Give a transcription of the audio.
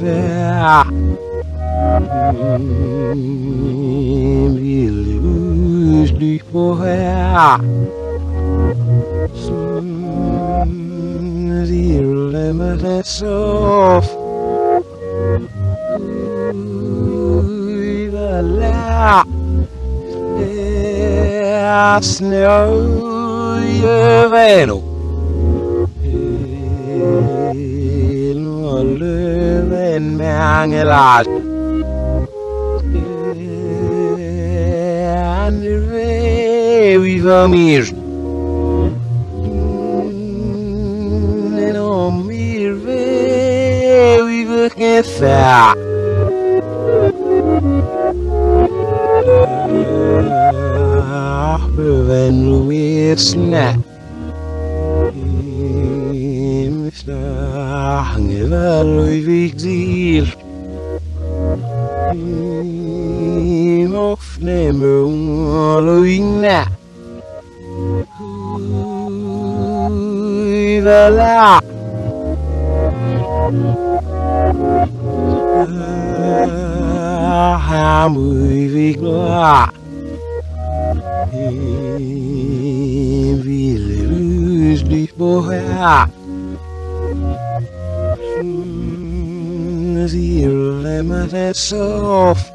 vær Ville hus du får her Ville med det soft Voilà Der snø veno løven mangler Han vi var mir Não mir vi var vi snä Hangevel vi dir Ofne mungoluina Voilà Hamui vigla. Ville hus du får the lemon so off.